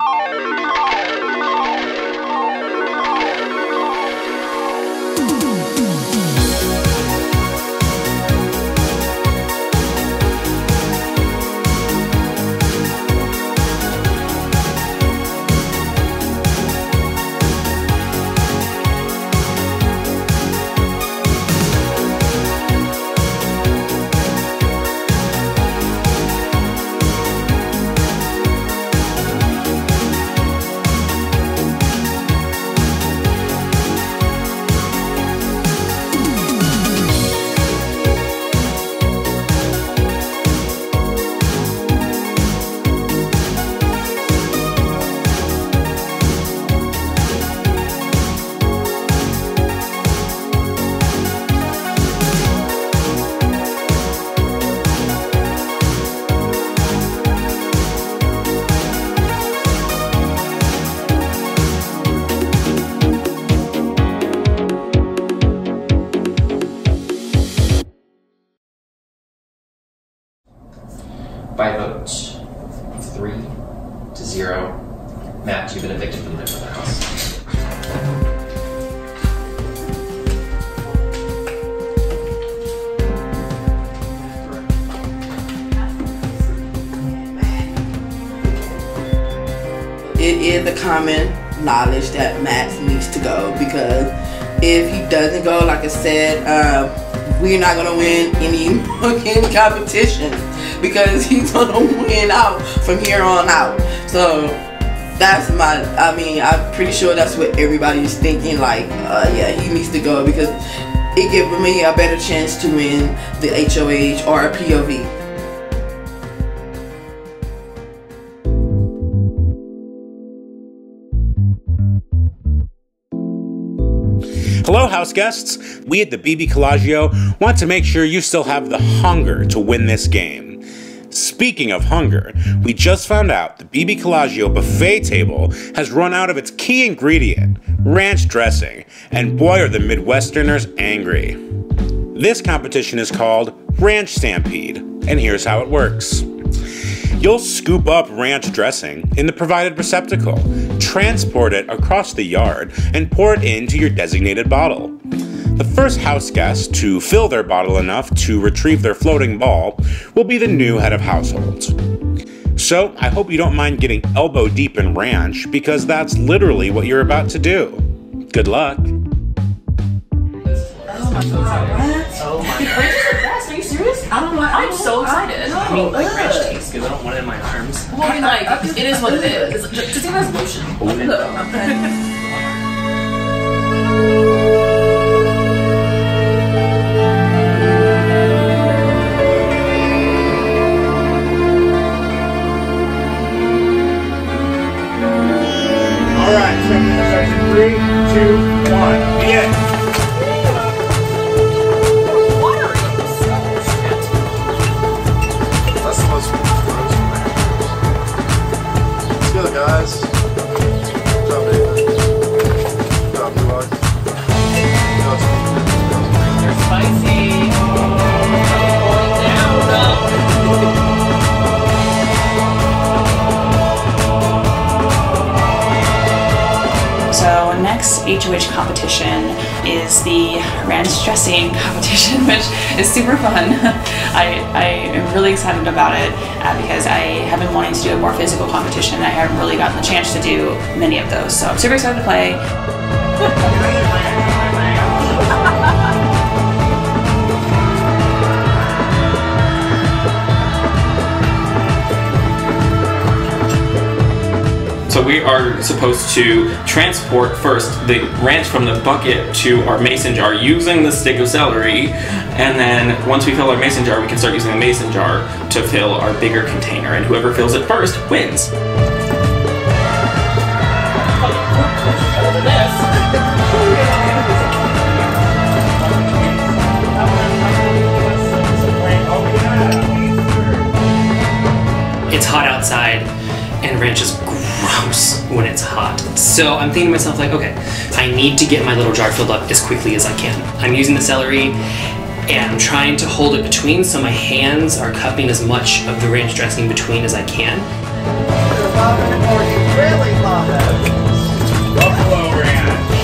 by vote three to zero. Matt, you've been evicted from the house. it is a common knowledge that Matt needs to go because if he doesn't go, like I said, uh, we're not gonna win any fucking competition because he's gonna win out from here on out. So that's my. I mean, I'm pretty sure that's what everybody is thinking. Like, uh, yeah, he needs to go because it gives me a better chance to win the HOH or POV. Hello, house guests. We at the BB Collagio want to make sure you still have the hunger to win this game. Speaking of hunger, we just found out the BB Collagio buffet table has run out of its key ingredient, ranch dressing, and boy are the Midwesterners angry. This competition is called Ranch Stampede, and here's how it works. You'll scoop up ranch dressing in the provided receptacle, transport it across the yard, and pour it into your designated bottle. The first house guest to fill their bottle enough to retrieve their floating ball will be the new head of household. So, I hope you don't mind getting elbow deep in ranch because that's literally what you're about to do. Good luck. Oh my god. Ranch is the best. Are you serious? I don't like. I'm so excited. I mean, like ranch tastes good. I don't want it in my arms. Well, I mean, like, it is what it is. Just, just think as lotion. All right, section three, two, one. Most. Let's go, guys. HOH competition is the ranch dressing competition, which is super fun. I, I am really excited about it uh, because I have been wanting to do a more physical competition. I haven't really gotten the chance to do many of those, so I'm super excited to play. we are supposed to transport first the ranch from the bucket to our mason jar using the stick of celery, and then once we fill our mason jar, we can start using the mason jar to fill our bigger container, and whoever fills it first wins. It's hot outside, and ranch is when it's hot. So I'm thinking to myself, like, okay, I need to get my little jar filled up as quickly as I can. I'm using the celery and I'm trying to hold it between so my hands are cupping as much of the ranch dressing between as I can. Buffalo ranch.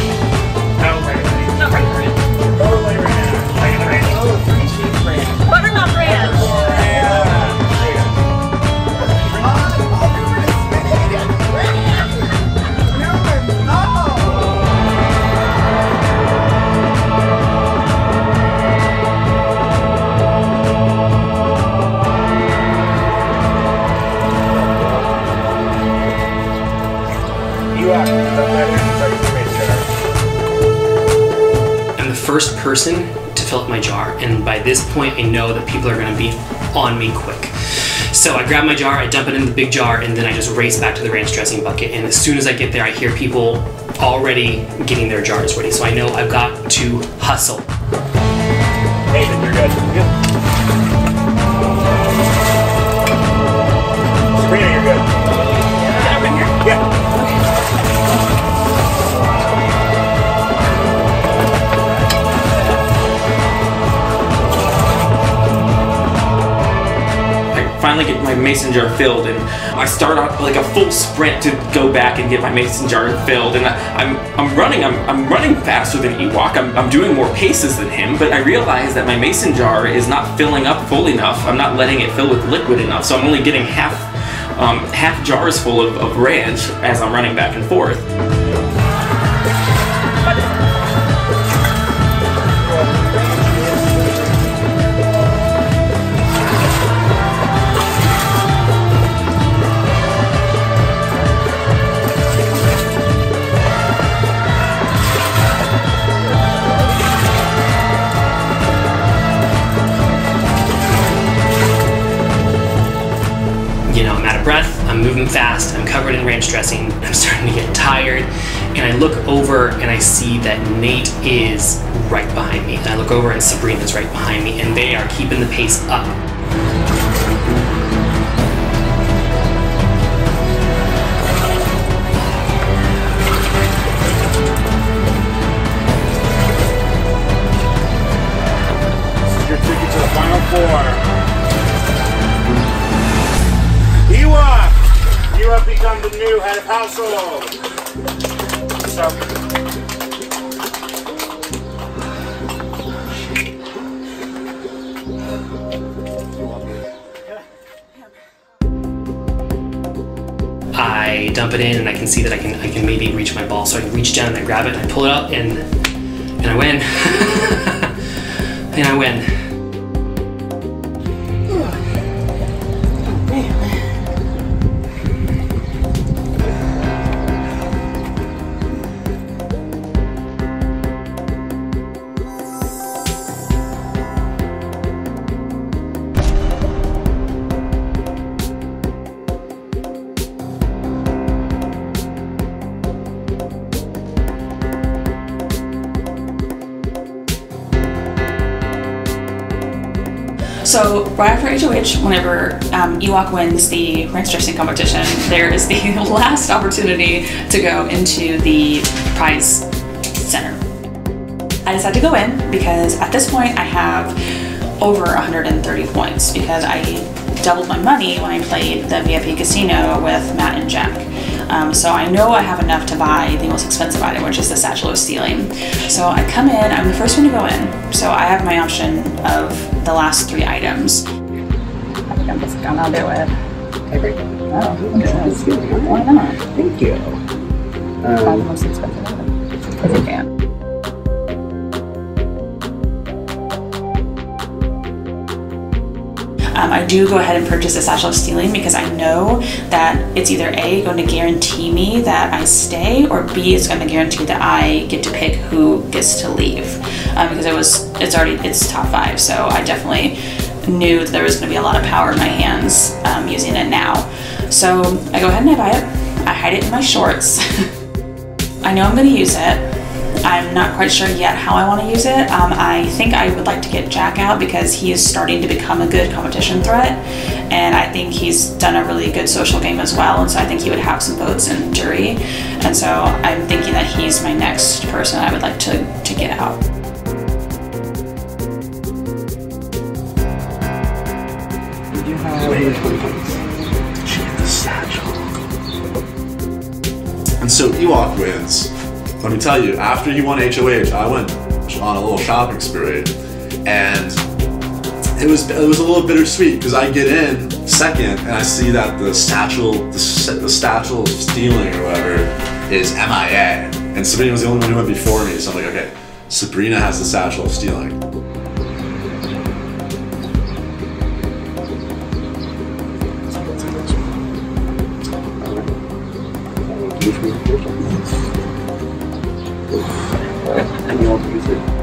Person to fill up my jar. And by this point, I know that people are gonna be on me quick. So I grab my jar, I dump it in the big jar, and then I just race back to the ranch dressing bucket. And as soon as I get there, I hear people already getting their jars ready. So I know I've got to hustle. Nathan, you're good. Finally get my mason jar filled, and I start out like a full sprint to go back and get my mason jar filled. And I, I'm I'm running, I'm, I'm running faster than Ewok. I'm, I'm doing more paces than him, but I realize that my mason jar is not filling up full enough. I'm not letting it fill with liquid enough, so I'm only getting half um, half jars full of, of ranch as I'm running back and forth. Moving fast, I'm covered in ranch dressing, I'm starting to get tired, and I look over and I see that Nate is right behind me. And I look over and Sabrina's right behind me, and they are keeping the pace up. New household. So, I dump it in and I can see that I can I can maybe reach my ball. So I reach down and I grab it and I pull it up and and I win. and I win. Right after HOH, whenever um, Ewok wins the ranch dressing competition, there is the last opportunity to go into the prize center. I decided to go in because at this point I have over 130 points because I doubled my money when I played the VIP casino with Matt and Jack. Um, so I know I have enough to buy the most expensive item, which is the Satchel of Stealing. So I come in, I'm the first one to go in. So I have my option of the last three items. I think I'm just gonna do it. Oh, yes. Why not? Thank you. Buy the most expensive item. If you can. Um, I do go ahead and purchase a satchel of stealing because I know that it's either A, going to guarantee me that I stay, or B, it's going to guarantee that I get to pick who gets to leave. Um, because it was, it's already, it's top five, so I definitely knew that there was going to be a lot of power in my hands um, using it now. So I go ahead and I buy it. I hide it in my shorts. I know I'm going to use it. I'm not quite sure yet how I want to use it. Um, I think I would like to get Jack out because he is starting to become a good competition threat, and I think he's done a really good social game as well. And so I think he would have some votes in jury, and so I'm thinking that he's my next person I would like to to get out. And so Ewok wins. Let me tell you, after he won HOH, I went on a little shopping spree, and it was it was a little bittersweet because I get in second and I see that the satchel the, the satchel of stealing or whatever is MIA, and Sabrina was the only one who went before me. So I'm like, okay, Sabrina has the satchel of stealing. And you use it.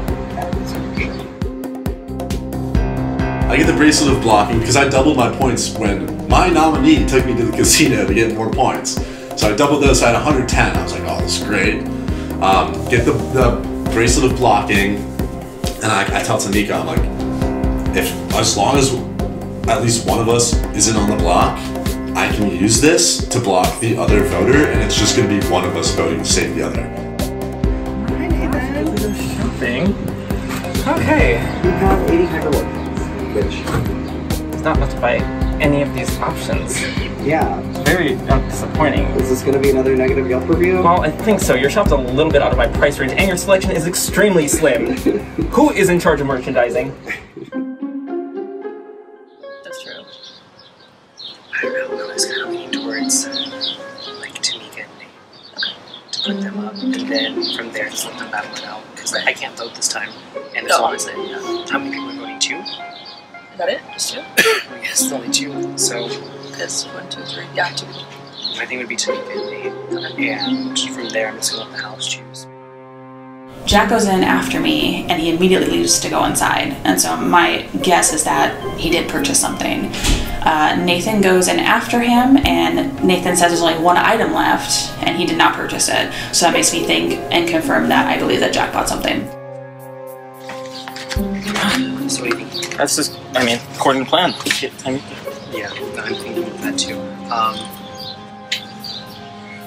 I get the bracelet of blocking because I doubled my points when my nominee took me to the casino to get more points. So I doubled those, I had 110. I was like, oh, this is great. Um, get the, the, bracelet of blocking, and I, I tell Tamika, I'm like, if as long as at least one of us isn't on the block, I can use this to block the other voter, and it's just gonna be one of us voting to save the other thing. Okay. We have 80 hyperwarp, which, It's not much to buy any of these options. yeah. Very uh, disappointing. Is this going to be another negative Yelp review? Well, I think so. Your shop's a little bit out of my price range, and your selection is extremely slim. Who is in charge of merchandising? That's true. I don't know. I was kind of leaning towards like Tamika and Nate to put them up, and then from there just let them battle it out because I, can't vote this time. And it's No. honestly, how many people are voting? Two? Is that it? Just two? I guess it's only two. So Because one, two, three. Yeah, two. my thing would be and Nate, and from there I'm just gonna let the house choose. Jack goes in after me and he immediately leaves to go inside. And so my guess is that he did purchase something. Uh, Nathan goes in after him and Nathan says there's only one item left and he did not purchase it. So that makes me think and confirm that I believe that Jack bought something. So what do you think? That's just, I mean, according to plan. Shit, I mean, Yeah, I'm thinking of that too. Um,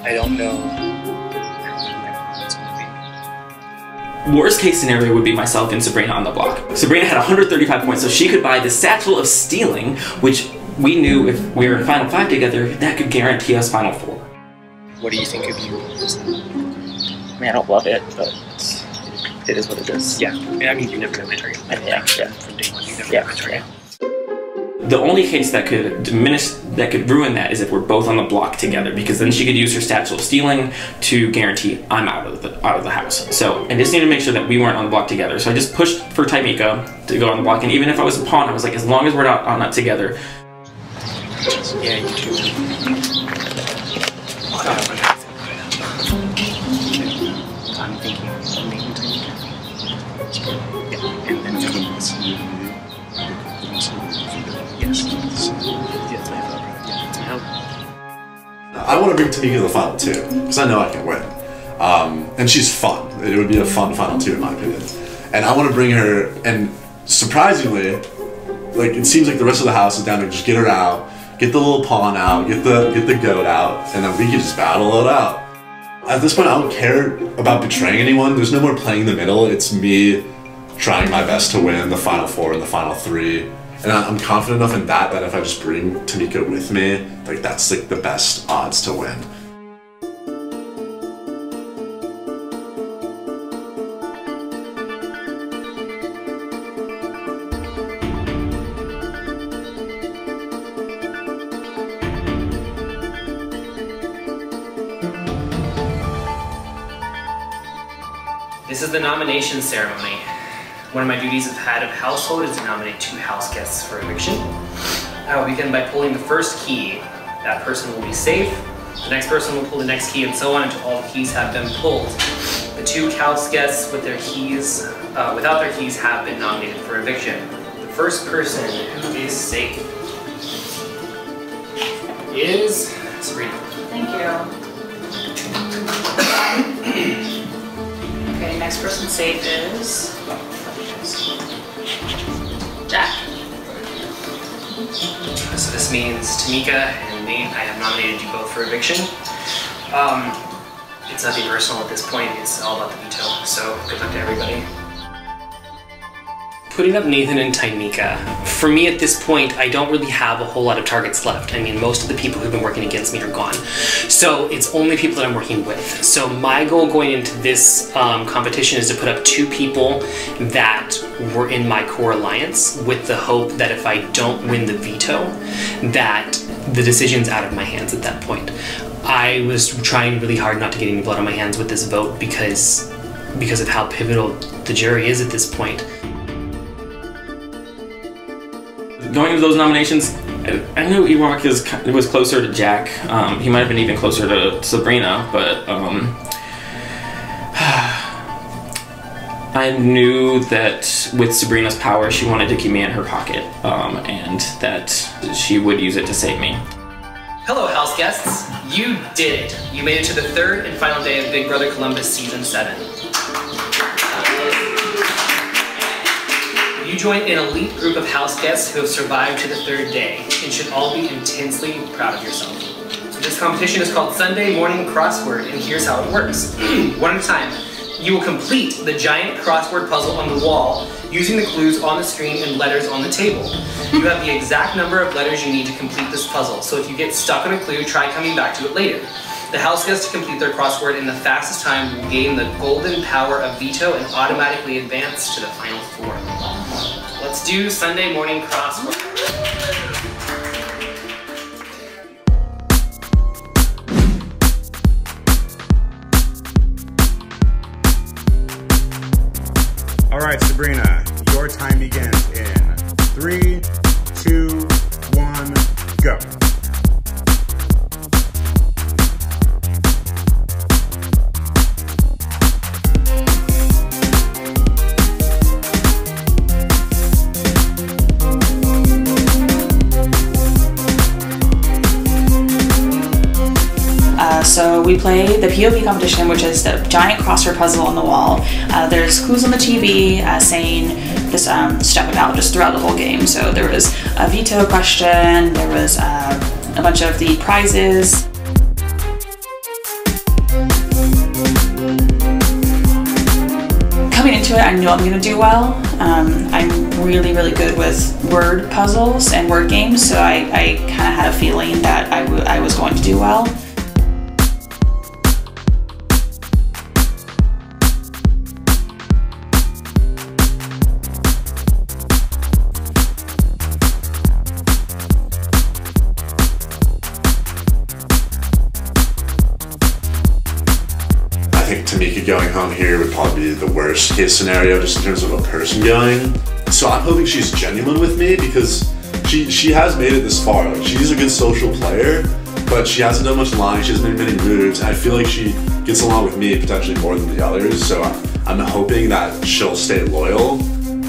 I don't know. Worst case scenario would be myself and Sabrina on the block. Sabrina had 135 points, so she could buy the Satchel of Stealing, which we knew if we were in Final Five together, that could guarantee us Final Four. What do you think of you? I mean, I don't love it, but it is what it is. Yeah, I mean, you never know my target. Yeah, yeah. From day one, you never Yeah, know my target. The only case that could diminish, that could ruin that is if we're both on the block together, because then she could use her Satchel of Stealing to guarantee I'm out of the out of the house. So I just need to make sure that we weren't on the block together. So I just pushed for Tamika to go on the block, and even if I was a pawn, I was like, as long as we're not on that together, Yeah, you do. I'm I want to bring Tamika to the final two because I know I can win, um, and she's fun. It would be a fun final two in my opinion, and I want to bring her. And surprisingly, like it seems like the rest of the house is down to just get her out, get the little pawn out, get the get the goat out, and then we can just battle it out. At this point, I don't care about betraying anyone. There's no more playing the middle. It's me trying my best to win the final four and the final three. And I- I'm confident enough in that that if I just bring Tamika with me, like that's like the best odds to win. This is the nomination ceremony. One of my duties of head of household is to nominate two house guests for eviction. I will begin by pulling the first key. That person will be safe. The next person will pull the next key, and so on until all the keys have been pulled. The two house guests with their keys, uh, without their keys, have been nominated for eviction. The first person who is safe is Sabrina. Thank you. okay, next person safe is Jack. So this means Tamika and me, I have nominated you both for eviction. Um, it's nothing personal at this point, it's all about the veto, so good luck to everybody. Putting up Nathan and Tamika, for me at this point, I don't really have a whole lot of targets left. I mean, most of the people who've been working against me are gone. So it's only people that I'm working with. So my goal going into this um, competition is to put up two people that were in my core alliance with the hope that if I don't win the veto, that the decision's out of my hands at that point. I was trying really hard not to get any blood on my hands with this vote because because of how pivotal the jury is at this point. Going into those nominations, I, knew Ewok is was closer to Jack. Um, he might have been even closer to Sabrina, but um, I knew that with Sabrina's power, she wanted to keep me in her pocket, um, and that she would use it to save me. Hello, house guests. You did it. You made it to the third and final day of Big Brother Columbus Season 7. Join an elite group of house guests who have survived to the third day and should all be intensely proud of yourself. This competition is called Sunday Morning Crossword, and here's how it works. One at a time. You will complete the giant crossword puzzle on the wall using the clues on the screen and letters on the table. You have the exact number of letters you need to complete this puzzle, so if you get stuck on a clue, try coming back to it later. The house guests to complete their crossword in the fastest time will gain the golden power of veto and automatically advance to the final four. Let's do Sunday morning crossword. All right, Sabrina, your time begins in three, two, one, go. We play the POV competition, which is the giant crossword puzzle on the wall. Uh, there's clues on the TV uh, saying this um, stuff about just throughout the whole game. So there was a veto question, there was uh, a bunch of the prizes. Coming into it, I knew I'm gonna do well. Um, I'm really, really good with word puzzles and word games, so I, I kind of had a feeling that I was going to do well. Probably the worst case scenario just in terms of a person going. So I'm hoping she's genuine with me because she she has made it this far. Like she's a good social player, but she hasn't done much lying. She hasn't made many moves. I feel like she gets along with me potentially more than the others. So I'm hoping that she'll stay loyal.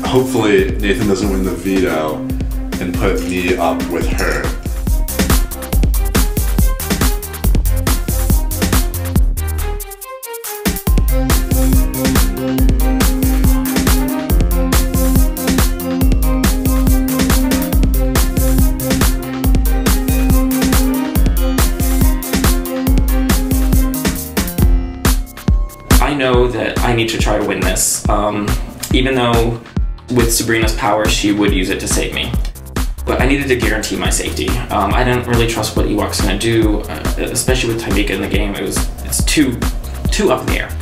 Hopefully Nathan doesn't win the veto and put me up with her. Need to try to win this, um, even though with Sabrina's power, she would use it to save me. But I needed to guarantee my safety. Um, I didn't really trust what Ewok's gonna do, uh, especially with Tamika in the game. It was it's too too up in the air.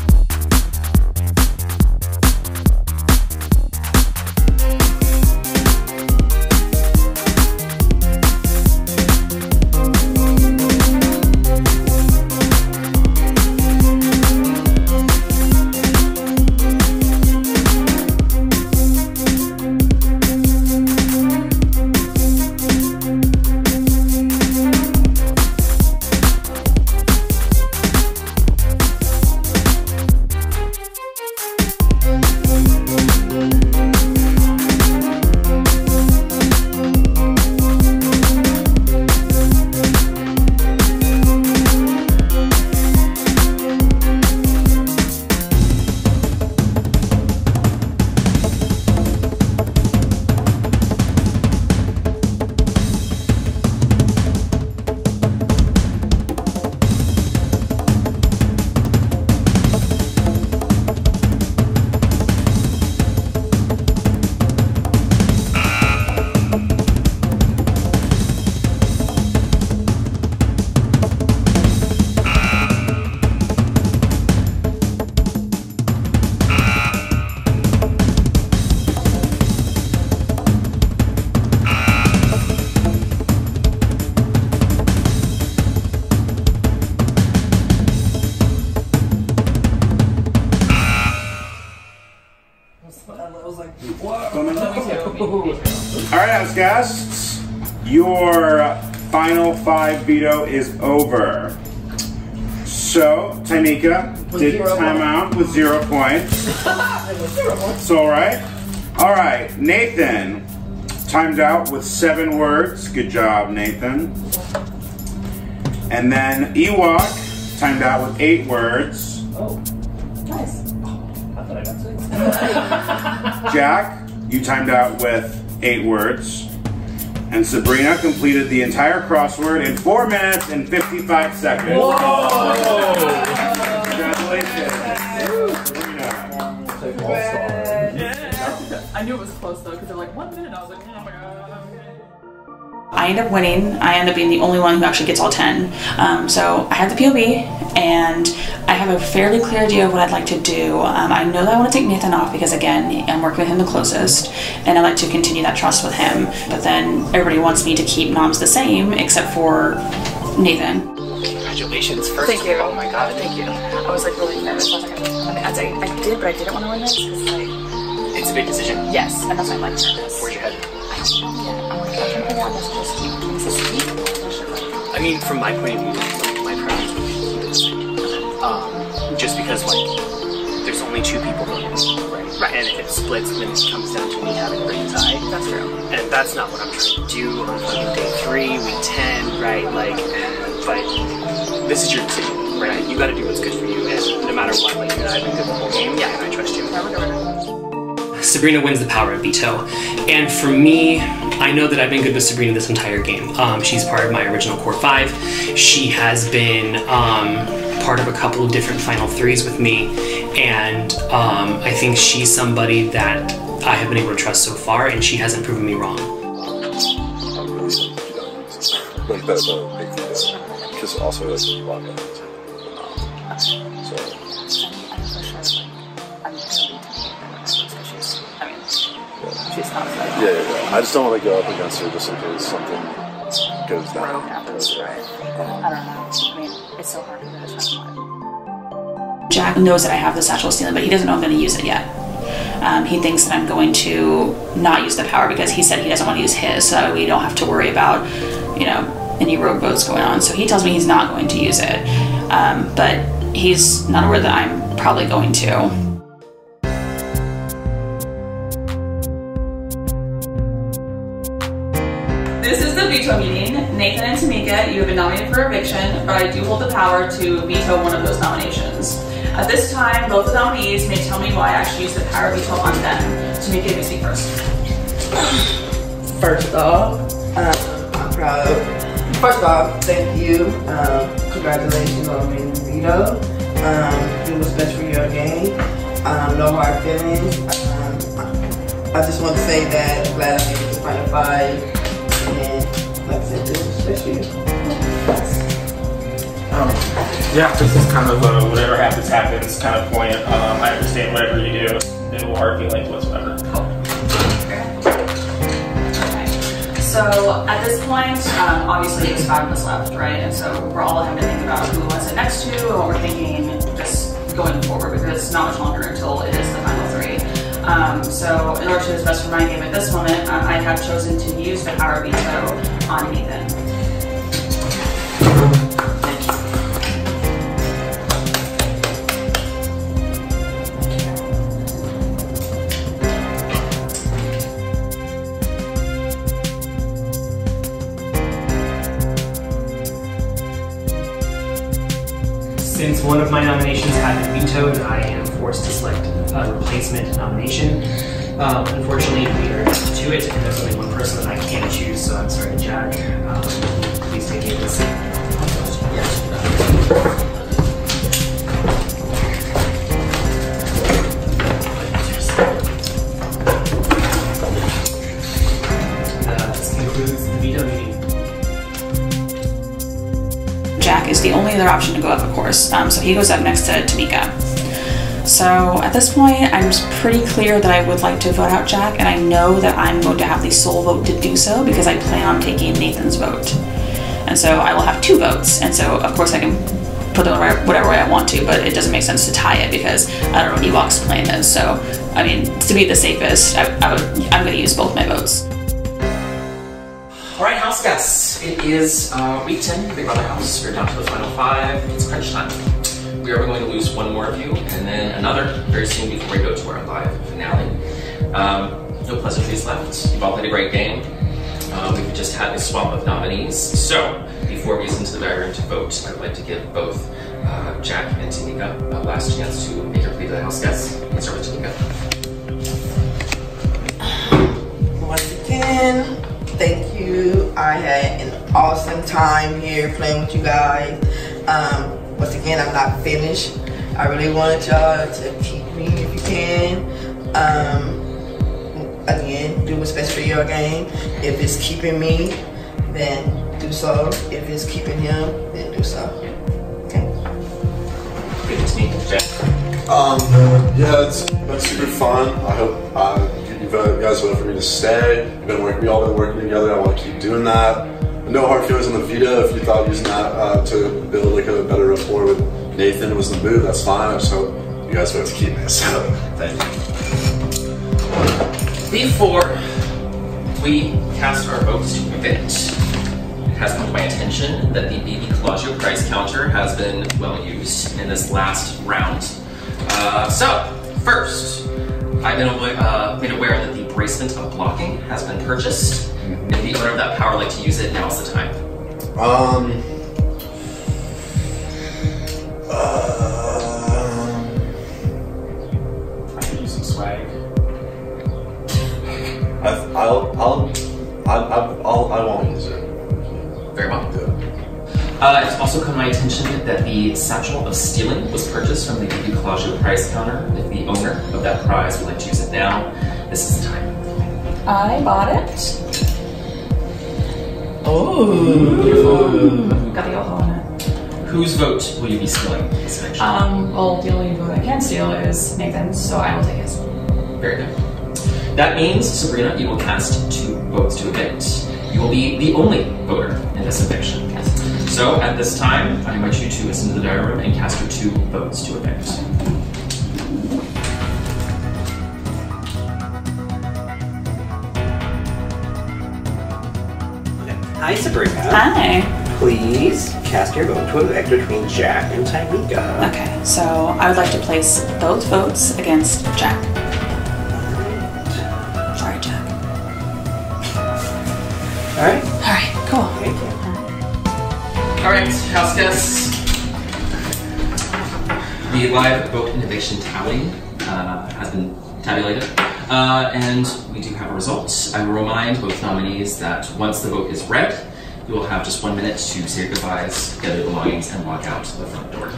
Five veto is over. So Tanika Tamika did zero time out with zero points. It's all right. All right, Nathan timed out with seven words. Good job, Nathan. And then Ewok timed out with eight words. Oh, nice. I thought I got six. Jack, you timed out with eight words. And Sabrina completed the entire crossword in four minutes and 55 seconds. Whoa! Congratulations. Sabrina. I knew it was close though, because they're like one minute. I was like, oh my god. I end up winning. I end up being the only one who actually gets all 10. Um, so I have the POV, and I have a fairly clear idea of what I'd like to do. Um, I know that I want to take Nathan off because, again, I'm working with him the closest, and I like to continue that trust with him. But then everybody wants me to keep noms the same, except for Nathan. Congratulations, first. Thank you. Oh my god, thank you. I was like really nervous. I was like, I, mean, I, I did, but I didn't want to win this because like, It's a big decision. yes, and that's why I'm like nervous. Where's your head? I don't know. I'm like, I'm trying to figure out this just keep doing this week. Or should like, I mean, from my point of view, my preference would be to keep it the same. Um, just because, like, there's only two people voting. Right. Right. And if it splits, then it comes down to me having a great tie. that's true. And that's not what I'm trying to do on fucking day three, week 10, right? Like, but this is your decision, right? You gotta do what's good for you, and no matter what, like, you and I have been good the whole game, yeah, and I trust you. Sabrina wins the power of veto. And for me, I know that I've been good with Sabrina this entire game. Um, she's part of my original core five. She has been um, part of a couple of different final threes with me. And um, I think she's somebody that I have been able to trust so far, and she hasn't proven me wrong. I'm really sad that you don't use she's not like yeah, yeah, yeah. I just don't want to go up against her just in case something goes rogue down. happens, right? Um, I don't know. I mean, it's so hard because it's not Jack knows that I have the satchel stealing, but he doesn't know I'm going to use it yet. Um, he thinks that I'm going to not use the power because he said he doesn't want to use his, so we don't have to worry about, you know, any rogue votes going on. So he tells me he's not going to use it, um, but he's not aware that I'm probably going to. Tamika, you have been nominated for eviction, but I do hold the power to veto one of those nominations. At this time, both the nominees may tell me why I should use the power veto on them. Tamika, you speak first. First off, um, I'm proud. First off, thank you. Um, congratulations on the veto. Um, do what's best for your game. Um, no hard feelings. Um, I just want to say that I'm glad I made to final five. Um, yeah, this is kind of a whatever happens, happens kind of point. Um, I understand whatever you do, it will articulate whatsoever. So at this point, um, obviously it's five of us left, right? And so we're all having to think about who we want to sit next to what we're thinking just going forward because it's not much longer until it is the final three. Um, so in order to best for my game at this moment, um, I have chosen to use the power veto Nathan. Since one of my nominations had been vetoed, I am forced to select a replacement nomination. Um, unfortunately, we are to it, and there's only one person that I can choose, so I'm sorry, Jack. Um, please take it as Uh, meeting. Jack is the only other option to go up, of course. Um, so he goes up next to Tamika. So at this point, I'm pretty clear that I would like to vote out Jack, and I know that I'm going to have the sole vote to do so because I plan on taking Nathan's vote. And so I will have two votes, and so of course I can put them whatever way I want to, but it doesn't make sense to tie it because I don't know what Ewok's plan is. So, I mean, to be the safest, I, I would, I'm going to use both my votes. All right, house guests. It is uh, week 10, Big Brother House. We're down to the final five. It's crunch time. We are going to lose one more of you, and then another very soon before we go to our live finale. Um, no pleasantries left. You've all played a great game. Uh, we've just had a swap of nominees. So, before we get into the room to vote, I would like to give both uh, Jack and Tamika a last chance to make your plea to the house guests. Let's start with Tamika. Once again, thank you. I had an awesome time here playing with you guys. Um, once again, I'm not finished. I really wanted y'all to keep me if you can. Um, again, do what's best for your game. If it's keeping me, then do so. If it's keeping him, then do so. Okay. Um, yeah, it's been super fun. I hope uh, you, guys vote for me to stay. We've been working, we all been working together. I want to keep doing that. No hard feelings on the veto. If you thought using that uh, to build like a better rapport with Nathan was the move, that's fine. I just hope you guys vote to keep me. So, thank you. Before we cast our votes to evict, it has come to my attention that the BB Collagio prize counter has been well used in this last round. Uh, so, first, I've been uh, aware that the bracelet of blocking has been purchased. If the owner of that power would like to use it, now's the time. Um. I could use some swag. I've, I'll, I'll, I, I, I'll, I won't use it. Very well. Uh, it's also come to my attention that the satchel of stealing was purchased from the BB Collagio prize counter. If the owner of that prize would like to use it now, this is the time. I bought it. Oh. Got the on it. Whose vote will you be stealing this? Um, well, the only vote I can steal is Nathan's, so I will take his. Very good. That means, Sabrina, you will cast two votes to evict. You will be the only voter in this eviction. Yes. So at this time, I invite you to listen to the diary room and cast your two votes to evict. Hi, Sabrina. Hi. Please cast your vote to evict between Jack and Tamika. Okay, so I would like to place both votes against Jack. Sorry, Jack. All right. All right, cool. Thank you. All right, house guests. The live vote innovation eviction tally uh, has been tabulated, uh, and we do have a result. I will remind both nominees that once the vote is read, you will have just one minute to say your goodbyes, gather your belongings, and walk out the front door.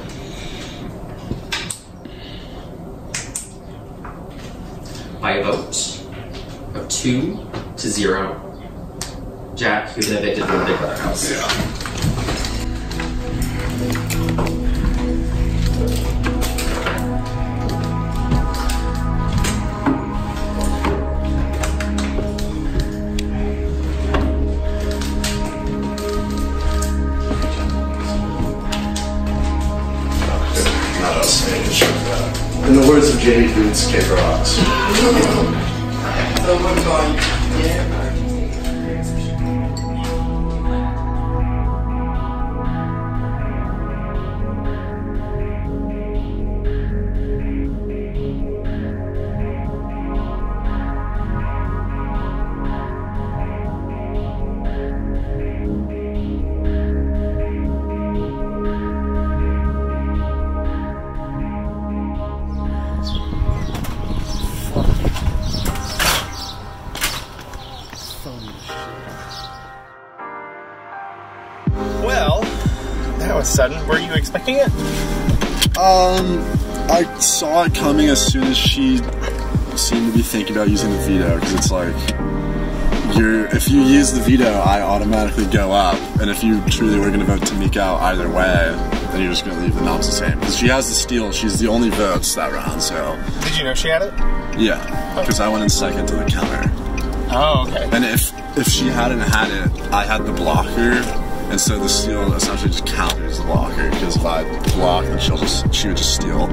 By a vote of two to zero, Jack, you've been evicted from the Big house. Of Jamie Boots, K Rocks. sudden. Were you expecting it? Um, I saw it coming as soon as she seemed to be thinking about using the veto because it's like you're if you use the veto, I automatically go up, and if you truly were going to vote Tamika out either way, then you're just going to leave the knobs the same because she has the steal. She's the only votes that round, so Did you know she had it? yeah, because I went in second to the counter. Oh, okay. And if if she hadn't had it, I had the blocker, and so the steal essentially just counters the blocker because if I block, then she'll just she would just steal.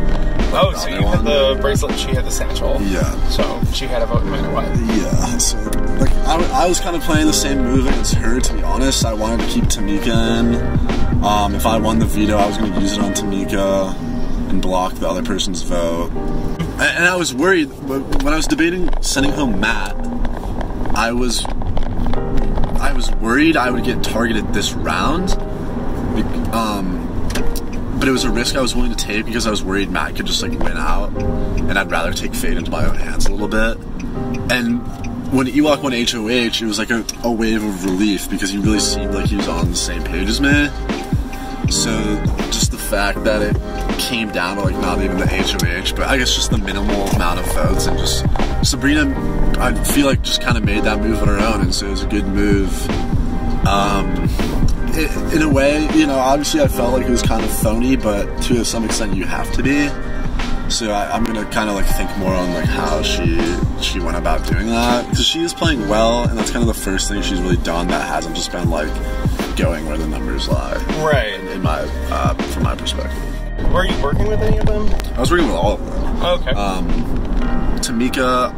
Oh, so you had the bracelet and she had the satchel. Yeah. So she had a vote no matter what. Yeah, so like I, I was kind of playing the same move against her. To be honest, I wanted to keep Tamika in. Um, if I won the veto, I was going to use it on Tamika. And block the other person's vote. And, and I was worried when when I was debating sending home Matt. I was I was worried I would get targeted this round. Um, but it was a risk I was willing to take because I was worried Matt could just like win out, and I'd rather take fate into my own hands a little bit. And when Ewok won HOH, it was like a, a wave of relief because he really seemed like he was on the same page as me. So just the fact that it came down to like not even the HOH, but I guess just the minimal amount of votes and just Sabrina, I feel like just kind of made that move on her own, and so it was a good move. Um, i in a way, you know, obviously I felt like it was kind of phony, but to some extent you have to be. So I, I'm gonna kind of like think more on like how she she went about doing that because she is playing well, and that's kind of the first thing she's really done that hasn't just been like going where the numbers lie. Right. In, in my uh, from my perspective, Were you working with any of them? I was working with all of them. Okay. Um, Tamika,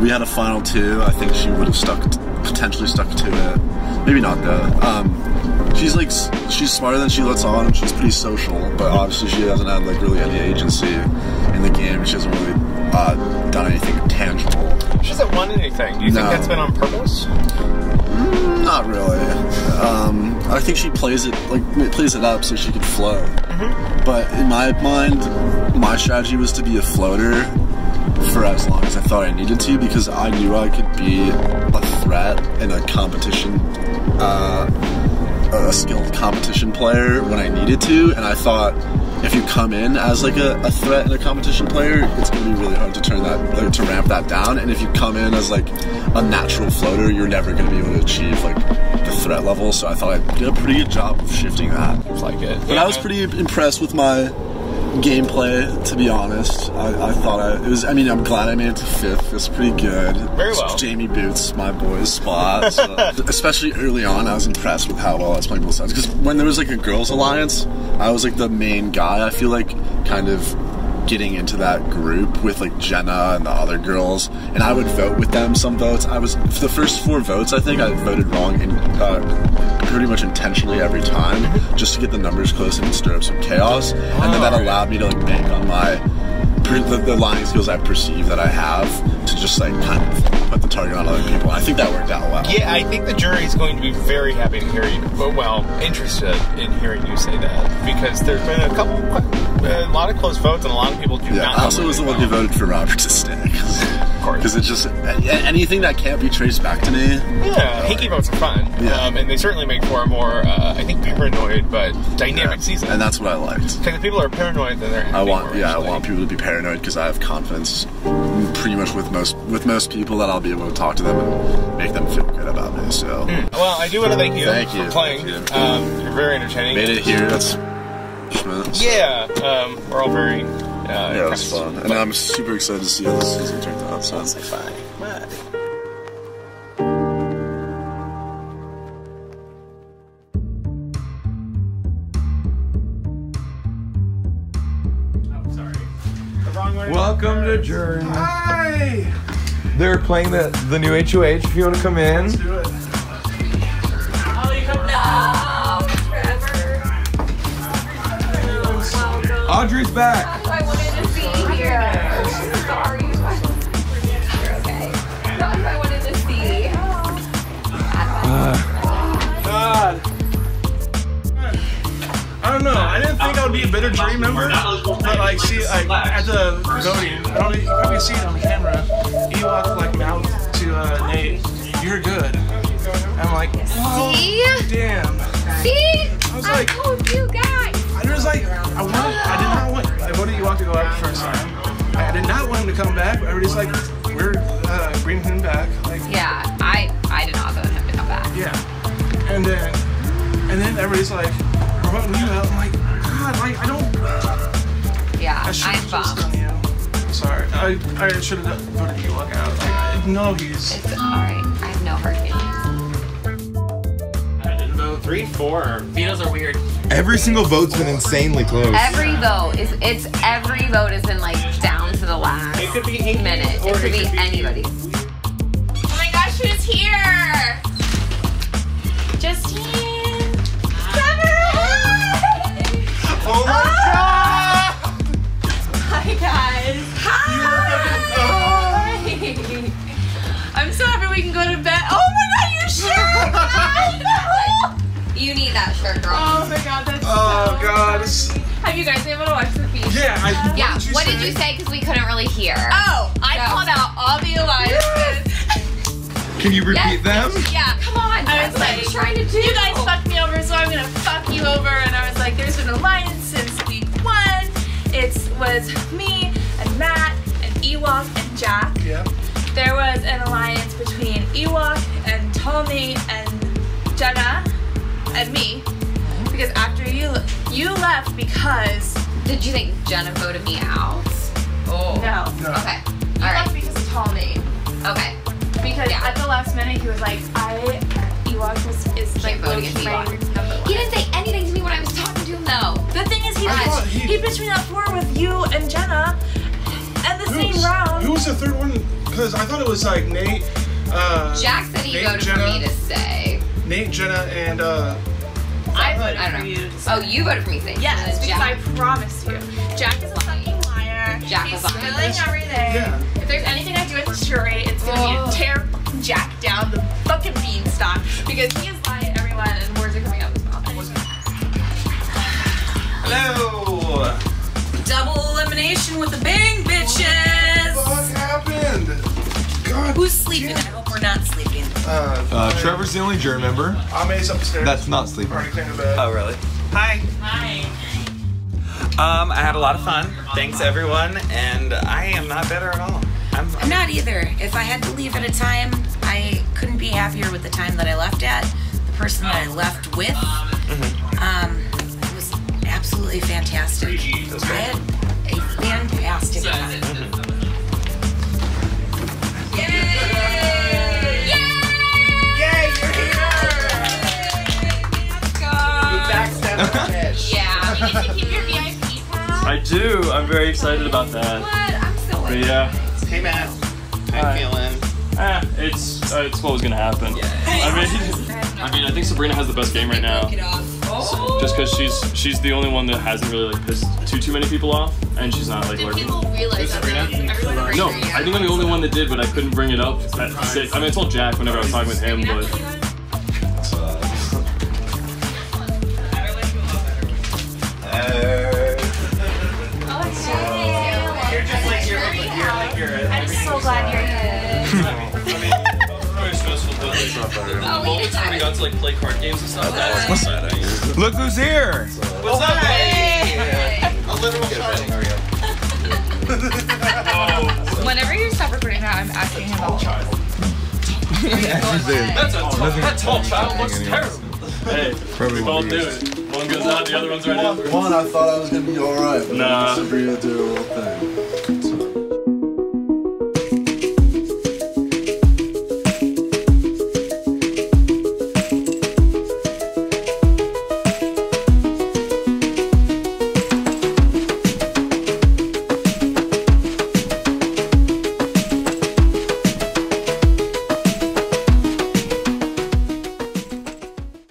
we had a final two. I think she would have stuck, potentially stuck to it. Maybe not though. Um, she's like, she's smarter than she lets on, she's pretty social. But obviously, she hasn't had like really any agency in the game. She hasn't really uh, done anything tangible. She hasn't won anything. Do you think that's been on purpose? Not really. Um, I think she plays it like plays it up so she could float. But in my mind, my strategy was to be a floater for as long as I thought I needed to because I knew I could be a threat in a competition, uh, a skilled competition player when I needed to, and I thought if you come in as like a, a threat and a competition player, it's gonna be really hard to turn that like, to ramp that down. And if you come in as like a natural floater, you're never gonna be able to achieve like the threat level. So I thought I did a pretty good job of shifting that. like it. But I was pretty impressed with my gameplay, to be honest. I, I thought I it was. I mean, I'm glad I made it to fifth. It's pretty good. Very well. It's Jamie Boots, my boy's spot. so- especially early on, I was impressed with how well I was playing both sides. Because when there was like a girls' alliance, I was like the main guy. I feel like kind of getting into that group with like Jenna and the other girls, and I would vote with them some votes. I was for the first four votes, I think I voted wrong in uh, pretty much intentionally every time, just to get the numbers close and stir up some chaos, and then that allowed me to like bank on my the, the lying skills I perceive that I have to just like kind of put the target on other people. I think that worked out well. Yeah, I think the jury is going to be very happy to hear you. Well, well, interested in hearing you say that because there's been a couple, a lot of close votes, and a lot of people do Yeah, not. I also was the one who voted for Robert to stay. Because it's just anything that can't be traced back to me. Yeah, hinky votes are fun, um, and they certainly make for a more, uh, I think, paranoid but dynamic season. And that's what I liked. Because if people are paranoid, then they're I want, yeah, I want people to be paranoid because I have confidence, pretty much with most with most people that I'll be able to talk to them and make them feel good about me. So, Well, I do want to thank you Thank for you, playing. thank you. Um, you're very entertaining. made it here. That's Yeah, um, we're all very. Uh, yeah, it was fun, and I'm super excited to see how this season turned out. So, Sounds like fine. Welcome to Journey. Hi. They're playing the the new HOH. If you want to come in. Let's do it. Audrey's back. See it on camera. Ewok like mouthed to uh, Nate, "You're good." I'm like, oh, See? damn. See? I was like, told you guys. I was like, I wanted, I did not want, I voted Ewok to go out the first time. I did not want him to come back. But everybody's like, we're uh, bringing him back. Like, Yeah, I I did not vote him to come back. Yeah. And then, and then everybody's like, we're voting you out. I'm like, God, like, I don't. Yeah, I I'm bummed. Done you. Sorry. I, I should have voted you out. Like, I know he's. It's alright. I have no hard feelings. I didn't vote. Three, four. Vetoes are weird. Every single vote's been insanely close. Every vote is it's every vote is in like down to the last It could be minute. It could it be could be- anybody. Oh able to watch the feed? Yeah, I- yeah. what did you What did you say? Because we couldn't really hear. Oh, I So- called out all the alliances. Can you repeat them? Yeah, come on. I was what like, I'm trying to do. You guys fucked me over, so I'm gonna fuck you over. And I was like, there's an alliance since week one. It was me and Matt and Ewok and Jack. Yeah. There was an alliance between Ewok and Tommy and Jenna and me. Because after you you left because Did you think Jenna voted me out? Oh. no. Okay. You All right. left because of Tommy. Okay. Because at the last minute he was like, I Ewok is, is like vote low-key against my number one. He didn't say anything to me when I was talking to him though. The thing is, he I thought he- he pitched me that four with you and Jenna, and the same Who's- round. Who was the third one? Because I thought it was like Nate. Uh, Jack said he Nate, voted Jenna, for me to stay. Nate, Jenna, and uh, I voted I for don't know. you. Oh, you voted for me to stay. Yes, And because Jack. I promised you. Jack is a fucking liar. Jack He's was lying. spilling everything. Yeah. If there's anything I do at the jury, it's gonna Oh. be to oh. tear Jack down the fucking beanstalk because he is lying to everyone and words are coming out of his mouth. Hello. Double elimination with the bang, bitches! what happened? God. Who's sleeping? I hope we're not sleeping. Uh, Uh, Trevor's the only jury member. Ame's upstairs. That's not sleeping. Already cleaned the bed. Oh, really? Hi. Hi. Um, I had a lot of fun. Thanks, everyone. And I am not better at all. I'm, I'm not either. If I had to leave at a time, I couldn't be happier with the time that I left at. The person that I left with. Um, it was absolutely fantastic. I had a fantastic time. Here! Yeah. You get to keep your VIP pass. I do. I'm very excited about that. What? I'm so But yeah, Hey, Matt. How you feeling? ah, it's uh, it's what was gonna happen. I mean, I mean, I think Sabrina has the best game right now. So- just because she's she's the only one that hasn't really like pissed too too many people off, and she's not like Did lurking. people realize that everyone No, I think I'm the only one that did, but I couldn't bring it up at six. I mean, I told Jack whenever I was talking with him, but to like play card games and stuff, that was exciting. Look who's here! What's up, hey? A literal shining. Oh. Whenever you stop recording that, I'm asking him about Charles. That's a tall, that tall child looks terrible. Hey, Probably we both do it. One goes out, the other one's right One, in. one, I thought I was gonna be alright, but Nah. Sabrina did her little thing.